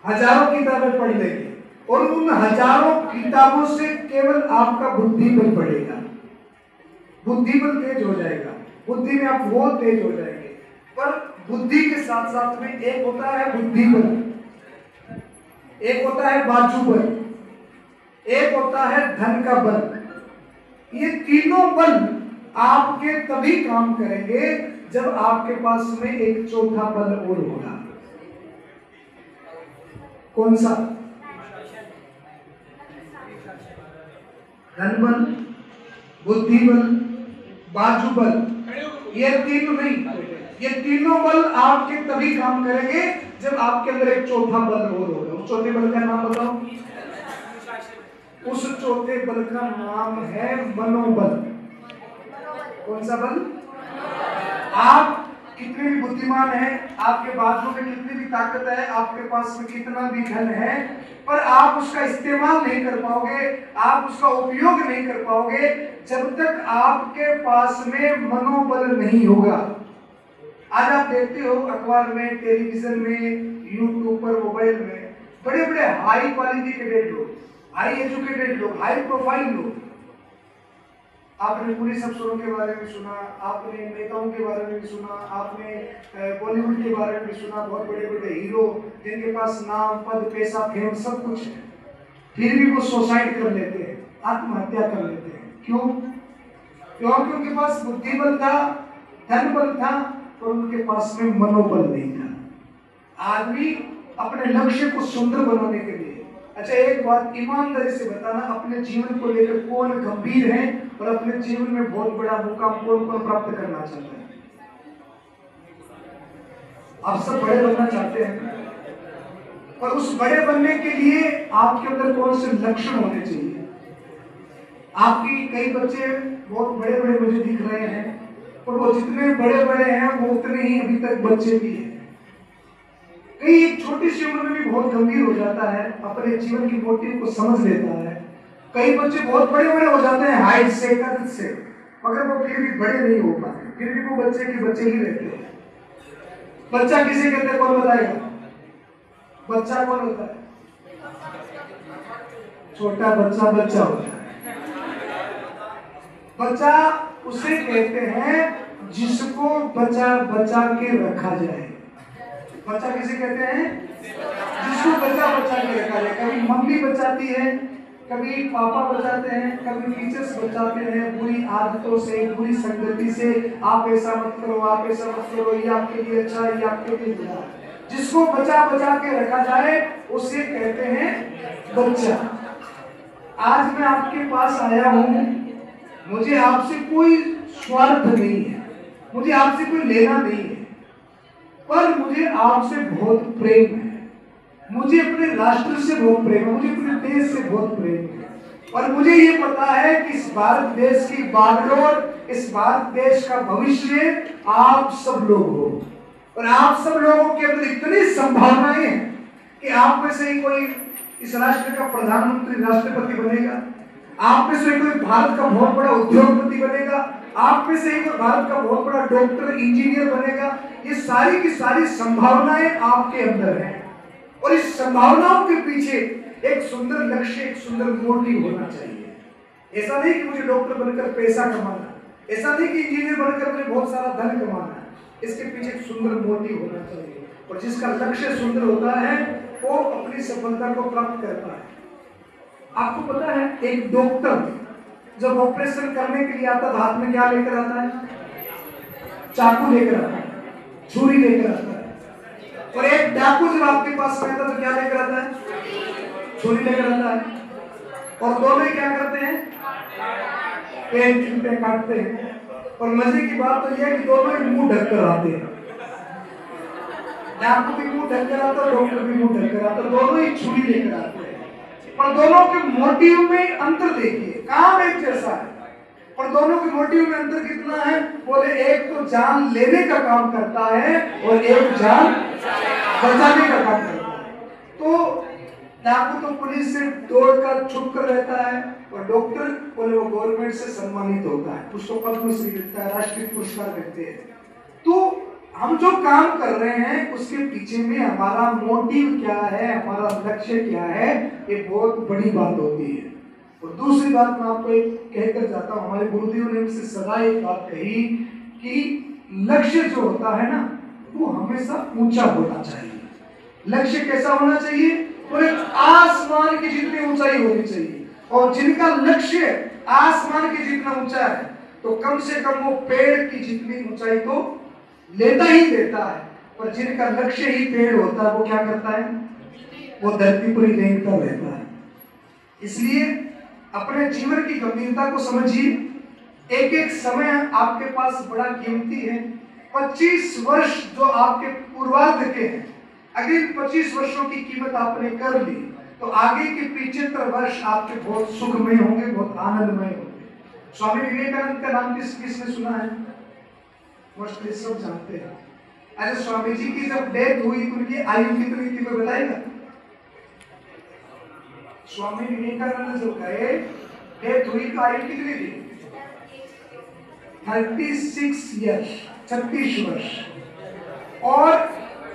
हज़ारों किताबें पढ़ लेंगे। और उन हज़ारों किताबों से केवल आपका बुद्धि बल बढ़ेगा बुद्धि बल तेज हो जाएगा। बुद्धि में आप वो तेज हो जाएँगे। पर बुद्धि के साथ साथ में एक होता है बुद्धि बल। एक होता है बाजू बल। एक होता है धन का बल। ये तीनों बल आपके तभी काम करेंगे जब आपके पास में एक चौथा बल और होगा। कौन सा? धन बल, बुद्धि बल बाजू बल ये तीनों नहीं ये तीनों बल आपके तभी काम करेंगे जब आपके अंदर एक चौथा बल और होगा। उस चौथे बल का नाम बताओ। उस चौथे बल का नाम है मनोबल। कौन सा बल? आप कितने भी बुद्धिमान है, आपके बाजू में कितनी भी ताकत है, आपके पास में कितना भी धन है, पर आप उसका इस्तेमाल नहीं कर पाओगे, आप उसका उपयोग नहीं कर पाओगे, जब तक आपके पास में मनोबल नहीं होगा। आज आप देखते हो अखबार में, टेलीविज़न में यूट्यूब पर, मोबाइल में बड़े बड़े हाई क्वालिटी के लोग हाई एजुकेटेड लोग हाई प्रोफ़ाइल लोग आपने पुलिस अफसरों के बारे में सुना, आपने नेताओं के बारे में भी सुना, आपने बॉलीवुड के बारे में भी सुना, बहुत बड़े बड़े हीरो जिनके पास नाम, पद, पैसा फेम सब कुछ है। फिर भी वो सुसाइड कर लेते हैं, आत्महत्या कर लेते हैं। क्यों? क्योंकि उनके पास बुद्धि बल था, धन बल था और उनके पास में मनोबल नहीं था। आदमी अपने लक्ष्य को सुंदर बनाने के लिए अच्छा एक बात ईमानदारी से बताना, अपने जीवन को लेकर कौन गंभीर है और अपने जीवन में बहुत बड़ा मुकाम कौन कौन प्राप्त करना चाहता है? आप सब बड़े बनना चाहते हैं। और उस बड़े बनने के लिए आपके अंदर कौन से लक्षण होने चाहिए? आपकी कई बच्चे बहुत बड़े बड़े मुझे दिख रहे हैं, और वो जितने बड़े बड़े हैं, वो उतने ही अभी तक बच्चे भी हैं। कई एक छोटी सी उम्र में भी बहुत गंभीर हो जाता है, अपने जीवन की मोटिव को समझ लेता है। कई बच्चे बहुत बड़े बड़े हो जाते हैं हाइट से कद से, मगर वो फिर भी बड़े नहीं हो पाते, फिर भी वो बच्चे के बच्चे ही रहते हैं। बच्चा किसे कहते हैं? कौन बताएगा? बच्चा कौन होता है? छोटा बच्चा बच्चा होता है। बच्चा उसे कहते हैं जिसको बचा बचा के रखा जाए। बच्चा किसे कहते हैं? जिसको बच्चा बच्चा के रखा जाए। कभी मम्मी बचाती है, कभी पापा बचाते हैं, कभी टीचर्स बचाते हैं। बुरी आदतों से, बुरी संगति से आप ऐसा मत करो, आप ऐसा मत करो। ये आपके लिए अच्छा है, ये आपके लिए बुरा जिसको बचा बचा के रखा जाए, उसे कहते हैं बच्चा। आज मैं आपके पास आया हूँ। मुझे आपसे कोई स्वार्थ नहीं है। मुझे आपसे कोई लेना नहीं है। पर मुझे आपसे बहुत प्रेम है। मुझे अपने राष्ट्र से बहुत प्रेम है, मुझे अपने देश से बहुत प्रेम है। और मुझे ये पता है कि इस भारत देश की बागडोर, इस भारत देश का भविष्य आप सब लोग हो। और आप सब लोगों के अंदर इतनी संभावनाएँ हैं कि आप में से ही कोई इस राष्ट्र का प्रधानमंत्री, राष्ट्रपति बनेगा। आप में से कोई भारत का बहुत बड़ा उद्योगपति बनेगा। आप में से कोई भारत का बहुत बड़ा डॉक्टर, इंजीनियर बनेगा। ये सारी की सारी संभावनाएँ आपके अंदर हैं। और इस संभावनाओं के पीछे एक सुंदर लक्ष्य, एक सुंदर मोटिव होना चाहिए। ऐसा नहीं कि मुझे डॉक्टर बनकर पैसा कमाना ऐसा नहीं कि इंजीनियर बनकर मुझे बहुत सारा धन कमाना है। इसके पीछे एक सुंदर मोटिव होना चाहिए। और जिसका लक्ष्य सुंदर होता है, वो अपनी सफलता को प्राप्त करता है आपको पता है, एक डॉक्टर जब ऑपरेशन करने के लिए आता है हाथ में क्या लेकर आता है? चाकू लेकर आता है, छुरी लेकर आता है। और एक डाकू जब आपके पास में आता तो क्या लेकर आता है? छुरी लेकर आता है। और दोनों क्या करते हैं? पेन चूटे काटते हैं। और मज़े की बात तो यह कि दोनों ही मुँह ढककर आते हैं। डाकू भी मुँह ढककर आता डॉक्टर भी मुँह ढककर आता दोनों ही छुरी लेकर आते पर दोनों के मोटिव में अंतर देखिए, काम एक जैसा है। पर दोनों के मोटिव में अंतर कितना है? बोले, एक तो जान लेने का काम करता है और एक जान बचाने का काम करता है। तो डाकू तो पुलिस से दौड़कर छुप कर रहता है और डॉक्टर, बोले, वो गवर्नमेंट से सम्मानित होता है। उसको पद्मश्री मिलता है, राष्ट्रीय पुरस्कार मिलते हैं। हम जो काम कर रहे हैं, उसके पीछे में हमारा मोटिव क्या है, हमारा लक्ष्य क्या है, ये बहुत बड़ी बात होती है। और दूसरी बात मैं आपको एक कहकर जाता हूँ, हमारे गुरुदेव ने हमसे सदा एक बात कही कि लक्ष्य जो होता है ना, वो हमेशा ऊँचा होना चाहिए। लक्ष्य कैसा होना चाहिए? और एक आसमान की जितनी ऊंचाई होनी चाहिए। और जिनका लक्ष्य आसमान के जितना ऊँचा है तो कम से कम वो पेड़ की जितनी ऊंचाई तो लेता ही देता है, पर जिनका लक्ष्य ही पेड़ होता है, वो क्या करता है? वो धरती पर ही रेंगता रहता है। इसलिए अपने जीवन की गंभीरता को समझिए। एक एक समय आपके पास बड़ा कीमती है। 25 वर्ष जो आपके पूर्वार्ध के हैं, अगर इन 25 वर्षों की कीमत आपने कर ली तो आगे के पिछहत्तर वर्ष आपके बहुत सुखमय होंगे, बहुत आनंदमय होंगे। स्वामी विवेकानंद का नाम किस किसने सुना है? मोस्टली सब जानते हैं। अरे स्वामी जी की जब डेथ हुई तो उनकी आयु कितनी थी कोई बताएगा स्वामी विवेकानंद जब गए डेथ हुई तो आयु कितनी थी? थर्टी सिक्स ईयर छत्तीस वर्ष। और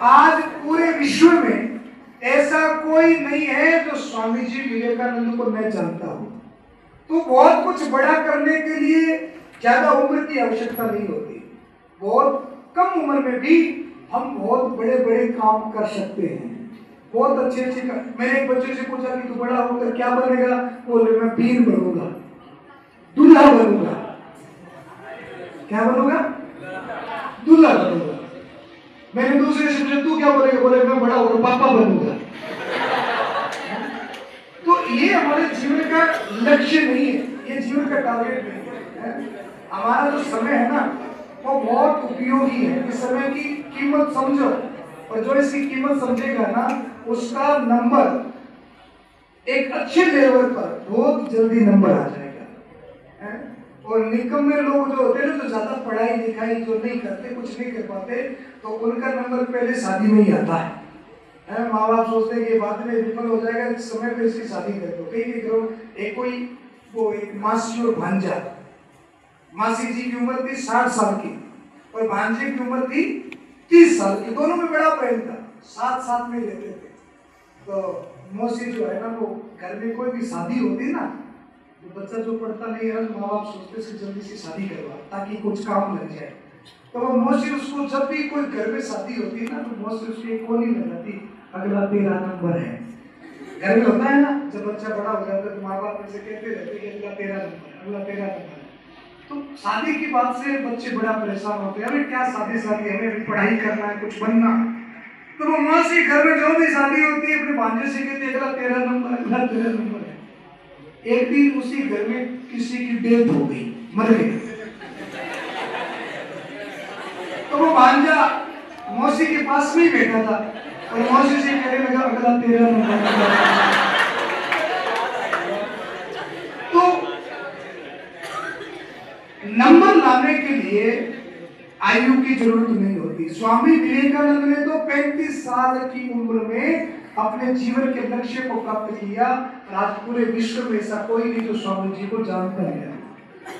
आज पूरे विश्व में ऐसा कोई नहीं है जो स्वामी जी विवेकानंद को मैं जानता हूँ। तो बहुत कुछ बड़ा करने के लिए ज़्यादा उम्र की आवश्यकता नहीं होती। बहुत कम उम्र में भी हम बहुत बड़े बड़े काम कर सकते हैं। बहुत अच्छे अच्छे मैंने एक बच्चे से पूछा कि तू बड़ा होकर क्या बनेगा? बोले, मैं पीर बनूँगा। दूल्हा बनूँगा। क्या बनूँगा? दूल्हा बनूँगा। मैंने दूसरे से पूछा, तू क्या बोलेगा बोले, मैं बड़ा होकर पापा बनूँगा। तो ये हमारे जीवन का लक्ष्य नहीं है, ये जीवन का टारगेट नहीं है? हमारा जो समय है ना वो बहुत उपयोगी है। इस समय की कीमत समझो। और जो इसकी कीमत समझेगा ना, उसका नंबर एक अच्छे लेवल पर बहुत जल्दी नंबर आ जाएगा। है? और निकम्मे लोग जो होते हैं ना, जो ज़्यादा पढ़ाई लिखाई जो नहीं करते, कुछ नहीं कर पाते तो उनका नंबर पहले शादी में ही आता है। है? माँ बाप सोचते हैं कि बाद में विफल हो जाएगा समय पे इसकी शादी कर दो। कई करो, एक कोई वो एक मासी भांजा। मासी जी की उम्र थी साठ साल की और भांजे की उम्र थी तीस साल की। दोनों में बड़ा प्रेम था। साथ साथ में रहते थे। तो मौसी जो है ना, वो घर में कोई भी शादी होती ना तो बच्चा जो पढ़ता नहीं है माँ बाप सोचते से जल्दी से शादी करवा, ताकि कुछ काम लग जाए। तो वो मौसी उसको जब भी कोई घर में शादी होती है ना तो मौसी उसकी एक कोनी लगाती अगला तेरह नंबर है। घर में होता है ना, जब बच्चा बड़ा हो जाता है तो माँ बाप से कहते रहते अगला तेरह नंबर अगला तेरह नंबर तो शादी की बात से बच्चे बड़ा परेशान होते हैं। अरे, क्या शादी शादी हमें भी पढ़ाई करना है, कुछ बनना तो वो माँ से घर में जो भी शादी होती है, अपने भांजे से कहते अगला तेरह नंबर, अगला तेरह नंबर है। एक दिन उसी घर में किसी की डेथ हो गई, मर गई। तो वो भांजा मौसी के पास में ही बैठा था और मौसी से कहने लगा, अगला तेरह नंबर तो नंबर लाने के लिए आयु की ज़रूरत नहीं होती। स्वामी विवेकानंद ने तो 35 साल की उम्र में अपने जीवन के लक्ष्य को प्राप्त किया। और आज पूरे विश्व में ऐसा कोई नहीं जो स्वामी जी को जानता है।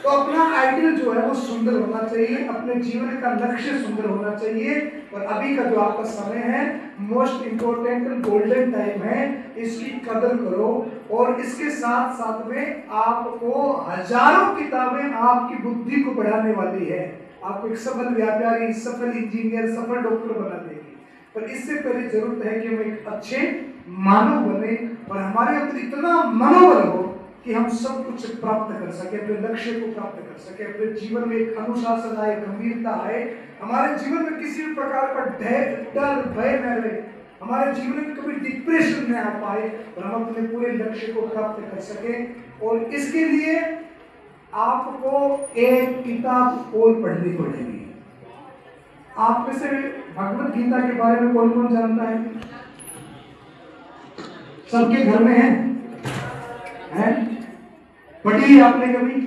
तो अपना आइडियल जो है वो सुंदर होना चाहिए, अपने जीवन का लक्ष्य सुंदर होना चाहिए। और अभी का जो आपका समय है मोस्ट इम्पोर्टेंट गोल्डन टाइम है, इसकी कदर करो। और इसके साथ साथ में आपको हज़ारों किताबें आपकी बुद्धि को बढ़ाने वाली है। आपको एक सफल व्यापारी, सफल इंजीनियर, सफल डॉक्टर बना देगी। पर इससे पहले ज़रूरत है कि हम एक अच्छे मानव बने और हमारे अंदर इतना मनोबल हो कि हम सब कुछ प्राप्त कर सके, अपने लक्ष्य को प्राप्त कर सके, अपने जीवन में एक अनुशासन आए, गंभीरता आए। हमारे जीवन में किसी भी प्रकार का डर भय न रहे। हमारे जीवन में कभी डिप्रेशन न आ पाए और हम अपने पूरे लक्ष्य को प्राप्त कर सके। और इसके लिए आपको एक किताब और पढ़नी पड़ेगी। आप में से भगवत गीता के बारे में कौन कौन जानता है? सबके घर में है, है? पढ़ी आपने कभी?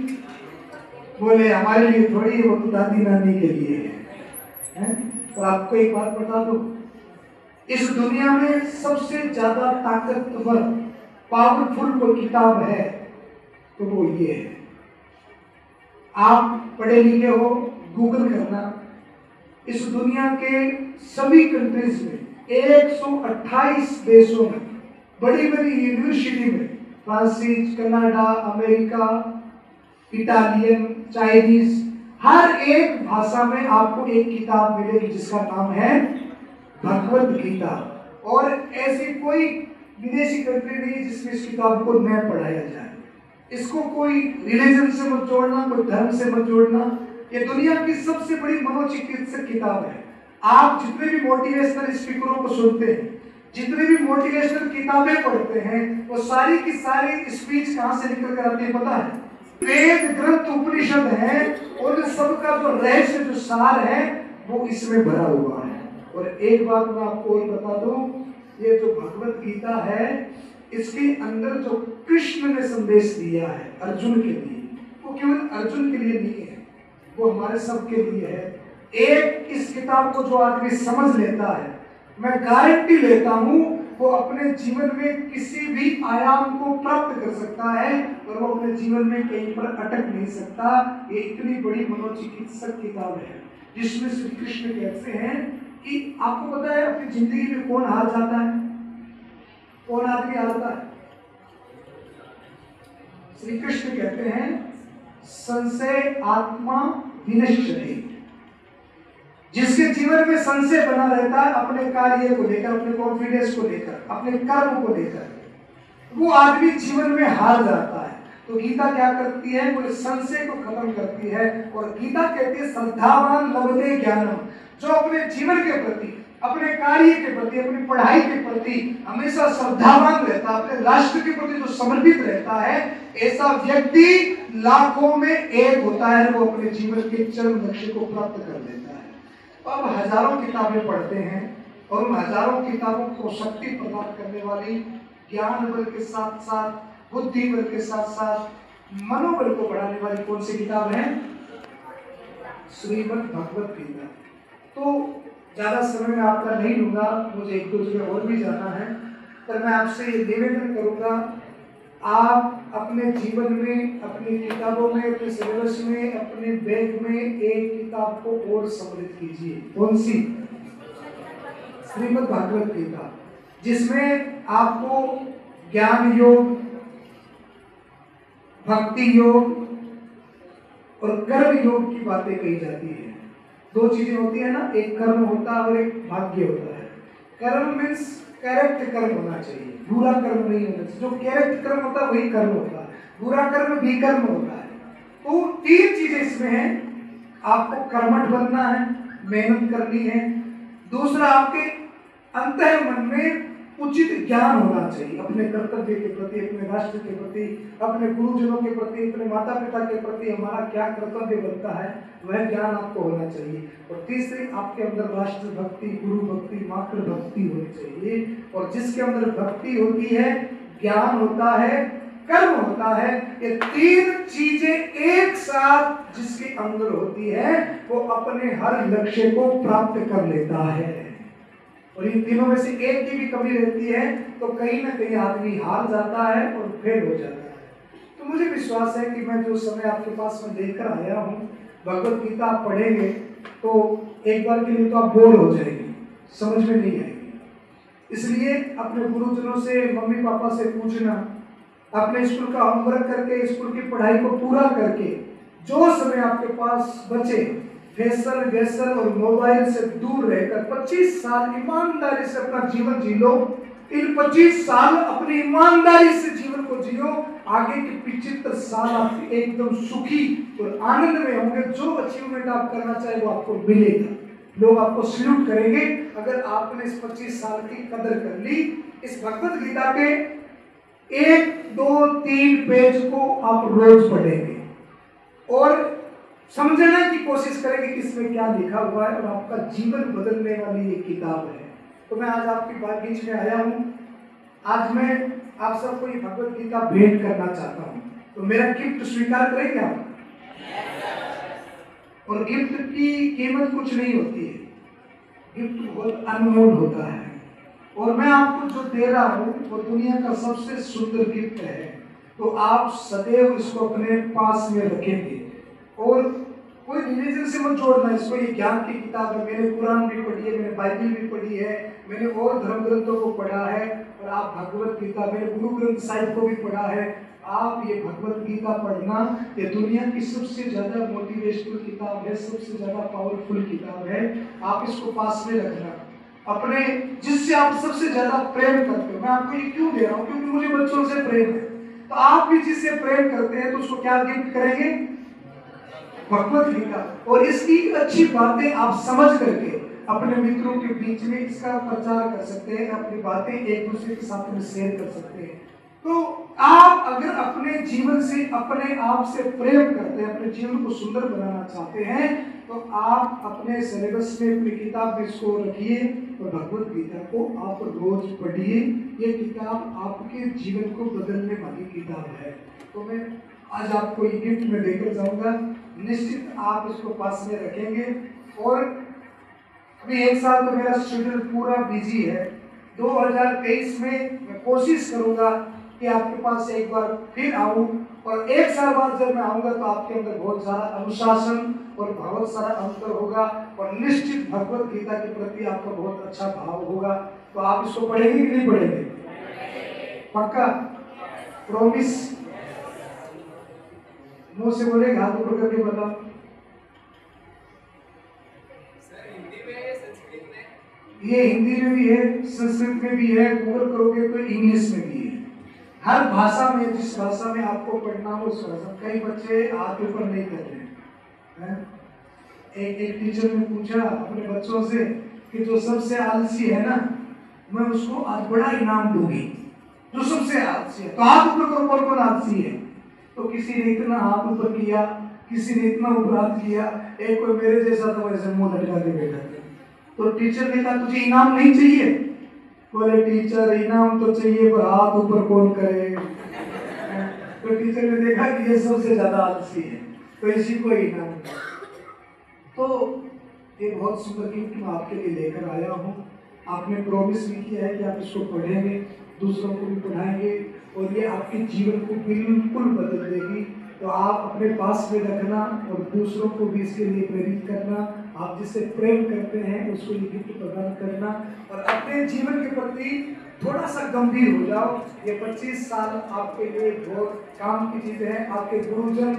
बोले हमारे लिए थोड़ी वो दादी नानी के लिए है, है? तो आपको एक बात बता दो? इस दुनिया में सबसे ज़्यादा ताकतवर पावरफुल कोई किताब है तो वो ये है। आप पढ़े लिखे हो गूगल करना। इस दुनिया के सभी कंट्रीज़ में 128 देशों में बड़ी बड़ी यूनिवर्सिटी में फ्रांसीस कनाडा अमेरिका इटालियन चाइनीज़ हर एक भाषा में आपको एक किताब मिलेगी जिसका नाम है भगवत गीता। और ऐसी कोई विदेशी कंट्री नहीं है जिसमें इस किताब को न पढ़ाया जाए। इसको कोई रिलीजन से मत जोड़ना, कोई धर्म से मत जोड़ना। ये दुनिया की सबसे बड़ी मनोचिकित्सक किताब है। आप जितने भी मोटिवेशनल स्पीकरों को सुनते हैं, जितने भी मोटिवेशनल किताबें पढ़ते हैं, वो सारी की सारी स्पीच कहाँ से निकल कर आती है पता है? वेद ग्रंथ उपनिषद है, और सबका जो रहस्य, जो सार है, वो इसमें भरा हुआ है। और एक बात मैं आपको और बता दूँ, ये जो भगवत गीता है, इसके अंदर जो कृष्ण ने संदेश दिया है अर्जुन के लिए, वो केवल अर्जुन के लिए नहीं है, वो हमारे सबके लिए है। एक इस किताब को जो आदमी समझ लेता है, मैं गारंटी लेता हूँ, वो अपने जीवन में किसी भी आयाम को प्राप्त कर सकता है और वो अपने जीवन में कहीं पर अटक नहीं सकता। ये इतनी बड़ी मनोचिकित्सक किताब है, जिसमें श्री कृष्ण कहते हैं कि आपको पता है, अपनी ज़िंदगी में कौन हार जाता है? कौन आदमी हारता है? श्री कृष्ण कहते हैं, संशय आत्मा विनश्य जिसके जीवन में संशय बना रहता है, अपने कार्य को लेकर, अपने कॉन्फिडेंस को लेकर, अपने कर्म को लेकर, वो आदमी जीवन में हार जाता है। तो गीता क्या करती है? वो संशय को खत्म करती है और गीता कहती है श्रद्धावान लवदे ज्ञानम। जो अपने जीवन के प्रति, अपने कार्य के प्रति, अपनी पढ़ाई के प्रति हमेशा श्रद्धावान रहता है, अपने राष्ट्र के प्रति जो समर्पित रहता है, ऐसा व्यक्ति लाखों में एक होता है, वो अपने जीवन के चरम लक्ष्य को प्राप्त कर लेता है। तो अब हज़ारों किताबें पढ़ते हैं और उन हज़ारों किताबों को शक्ति प्रदान करने वाली, ज्ञान बल के साथ साथ, बुद्धि बल के साथ साथ, मनोबल को बढ़ाने वाली कौन सी किताब है? श्रीमद भगवत गीता। तो ज़्यादा समय में आपका नहीं लूँगा, मुझे एक दो जगह और भी जाना है। पर मैं आपसे ये निवेदन करूँगा, आप अपने जीवन में, अपनी किताबों में, अपने सिलेबस में, अपने बैग में एक किताब को और सम्मिलित कीजिए। कौन सी? श्रीमद भागवत गीता, जिसमें आपको ज्ञान योग, भक्ति योग और कर्म योग की बातें कही जाती है। दो चीज़ें होती है ना, एक कर्म होता है और एक भाग्य होता है। कर्म मीन्स कैरेक्ट कर्म होना चाहिए, बुरा कर्म नहीं होना चाहिए। जो कैरेक्ट कर्म होता है, वही कर्म होता है। बुरा कर्म भी कर्म होता है। तो तीन चीज़ें इसमें हैं। आपको कर्मठ बनना है, मेहनत करनी है। दूसरा, आपके अंत मन में उचित ज्ञान होना चाहिए, अपने कर्तव्य के प्रति, अपने राष्ट्र के प्रति, अपने गुरुजनों के प्रति, अपने माता पिता के प्रति हमारा क्या कर्तव्य बनता है, वह ज्ञान आपको होना चाहिए। और तीसरी, आपके अंदर राष्ट्र भक्ति गुरु भक्ति मातृ भक्ति होनी चाहिए। और जिसके अंदर भक्ति होती है, ज्ञान होता है, कर्म होता है, ये तीन चीज़ें एक साथ जिसके अंदर होती है, वो अपने हर लक्ष्य को प्राप्त कर लेता है। और इन तीनों में से एक की भी कमी रहती है तो कहीं ना कहीं आदमी हार जाता है और फेल हो जाता है। तो मुझे विश्वास है कि मैं जो समय आपके पास में लेकर आया हूँ, भगवत गीता आप पढ़ेंगे तो एक बार के लिए तो आप बोर हो जाएँगे, समझ में नहीं आएगी। इसलिए अपने गुरुजनों से, मम्मी पापा से पूछना, अपने स्कूल का होमवर्क करके, स्कूल की पढ़ाई को पूरा करके, जो समय आपके पास बचे फैसल वैसल और मोबाइल से दूर रहकर 25 साल ईमानदारी से अपना जीवन जी लो इन 25 साल अपनी ईमानदारी से जीवन को जियो। आगे के पिछहत्तर साल आप एकदम सुखी और आनंद में होंगे। जो अचीवमेंट आप करना चाहे वो आपको मिलेगा। लोग आपको सल्यूट करेंगे। अगर आपने इस 25 साल की कदर कर ली, इस भगवत गीता के एक, दो, तीन पेज को आप रोज पढ़ेंगे। और समझने की कोशिश करेंगे कि इसमें क्या लिखा हुआ है और आपका जीवन बदलने वाली ये किताब है। तो मैं आज आपकी बात बीच में आया हूँ। आज मैं आप सबको ये भगवत गीता भेंट करना चाहता हूँ। तो मेरा गिफ्ट स्वीकार करेंगे आप? और गिफ्ट की कीमत कुछ नहीं होती है। गिफ्ट बहुत अनमोल होता है। और मैं आपको जो दे रहा हूँ, वो दुनिया का सबसे सुंदर गिफ्ट है। तो आप सदैव इसको अपने पास में रखेंगे। और कोई रिलीजन से मत जोड़ना, इसको ये ज्ञान की किताब है। मैंने कुरान भी पढ़ी है मैंने बाइबल भी पढ़ी है, मैंने और धर्म ग्रंथों को पढ़ा है और आप भगवत गीता मैंने गुरु ग्रंथ साहिब को भी पढ़ा है। आप ये भगवत गीता पढ़ना, ये दुनिया की सबसे ज़्यादा मोटिवेशनल किताब है, सबसे ज़्यादा पावरफुल किताब है। आप इसको पास में रखना। अपने, जिससे आप सबसे ज़्यादा प्रेम करते हो। मैं आपको ये क्यों दे रहा हूँ? क्योंकि मुझे बच्चों से प्रेम है। तो आप भी जिससे प्रेम करते हैं तो उसको क्या गिफ्ट करेंगे? भगवत गीता और इसकी अच्छी बातें आप समझ करके अपने मित्रों के बीच में इसका प्रचार कर सकते हैं, अपनी बातें एक दूसरे के साथ में शेयर कर सकते हैं। तो आप अगर अपने जीवन से, अपने आप से प्रेम करते हैं, अपने जीवन को सुंदर बनाना चाहते हैं तो आप अपने सिलेबस में अपनी किताब में इसको रखिए और भगवत गीता को आप रोज पढ़िए। ये किताब आपके जीवन को बदलने वाली किताब है। तो मैं आज आपको ये गिफ्ट में देकर जाऊँगा। निश्चित आप इसको पास में रखेंगे। और अभी एक साल तो मेरा शेड्यूल पूरा बिज़ी है। 2023 में मैं कोशिश करूँगा कि आपके पास एक बार फिर आऊँ। और एक साल बाद जब मैं आऊँगा तो आपके अंदर बहुत सारा अनुशासन और बहुत सारा अंतर होगा। और निश्चित भगवत गीता के प्रति आपका बहुत अच्छा भाव होगा। तो आप इसको पढ़ेंगे कि नहीं पढ़ेंगे? पक्का? प्रॉमिस मुँह से बोले हाथ ऊपर करके बताओ ये हिंदी में भी है संस्कृत में भी है गूगल करोगे तो इंग्लिश में भी है। हर भाषा में जिस भाषा में आपको पढ़ना हो उस भाषा कई बच्चे हाथ ऊपर नहीं कर रहे हैं? एक एक टीचर ने पूछा अपने बच्चों से कि जो सबसे आलसी है ना मैं उसको आज बड़ा इनाम दूँगी। जो सबसे आलसी है। तो हाथ ऊपर करो कौन कौन आलसी है? तो किसी ने इतना हाथ ऊपर किया, किसी ने इतना हाथ किया, एक कोई मेरे जैसा तो वैसे मुँह लटका के बैठा तो टीचर ने कहा, तुझे इनाम नहीं चाहिए? बोले टीचर इनाम तो चाहिए, पर हाथ ऊपर कौन करे? तो टीचर ने देखा कि ये सबसे ज़्यादा आलसी है तो इसी को इनाम तो ये बहुत सुंदर गिफ्ट मैं आपके लिए लेकर आया हूँ। आपने प्रॉमिस भी किया है कि आप इसको पढ़ेंगे, दूसरों को भी पढ़ाएँगे। और ये आपके जीवन को बिल्कुल बदल देगी। तो आप अपने पास में रखना और दूसरों को भी इसके लिए प्रेरित करना। आप जिससे प्रेम करते हैं, उसको ये गिफ्ट प्रदान करना। और अपने जीवन के प्रति थोड़ा सा गंभीर हो जाओ। ये 25 साल आपके लिए बहुत काम की चीज़ें हैं। आपके गुरुजन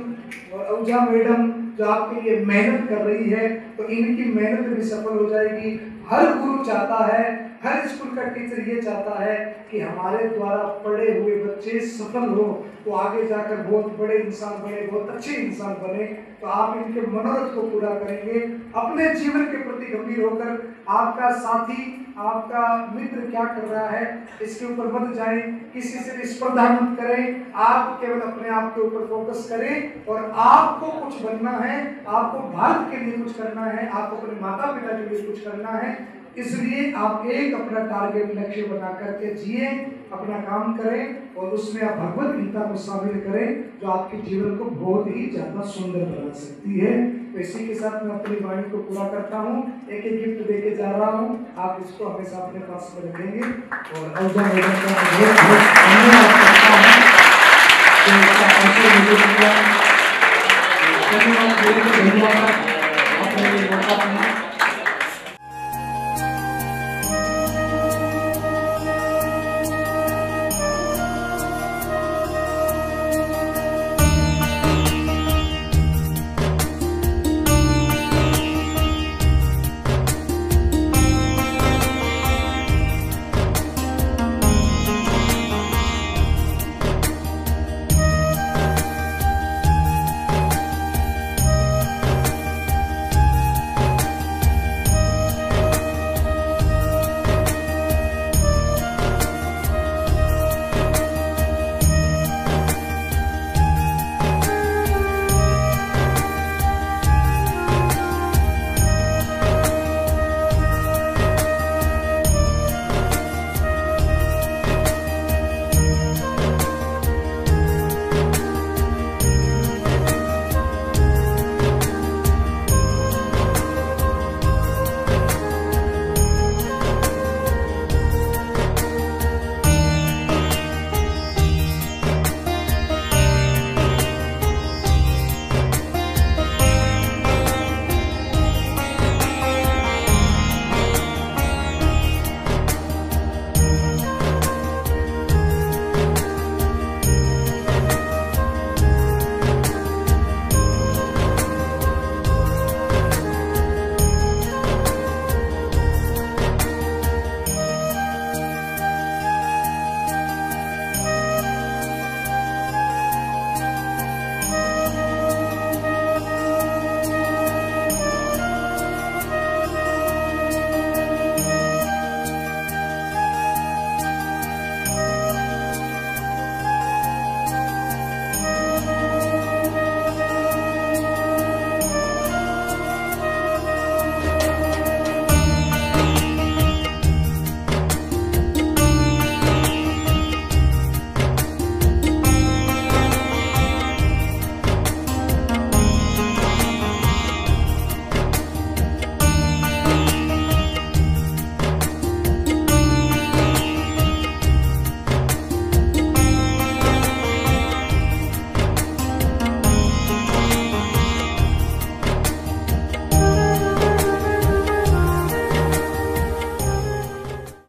और अवजा मैडम जो आपके लिए मेहनत कर रही है तो इनकी मेहनत भी सफल हो जाएगी। हर गुरु चाहता है हर स्कूल का टीचर ये चाहता है कि हमारे द्वारा पढ़े हुए बच्चे सफल हो, वो आगे जाकर बहुत बड़े इंसान बने, बहुत अच्छे इंसान बने। तो आप इनके मनोरथ को पूरा करेंगे। अपने जीवन के प्रति गंभीर होकर आपका साथी, आपका मित्र क्या कर रहा है, इसके ऊपर मत जाए। किसी से स्पर्धा मत करें। आप केवल अपने आप के ऊपर फोकस करें और आपको कुछ बनना है, आपको भारत के लिए कुछ करना है, आपको अपने माता पिता के लिए कुछ करना है। इसलिए आप एक अपना टारगेट लक्ष्य बना करके जिए, अपना काम करें और उसमें आप भगवत गीता को शामिल करें जो आपके जीवन को बहुत ही ज़्यादा सुंदर बना सकती है। तो इसी के साथ मैं अपनी वाणी को पूरा करता हूँ। एक एक गिफ्ट देके जा रहा हूँ। आप इसको हमेशा अपने पास में रखेंगे और का बहुत धन्यवाद धन्यवाद।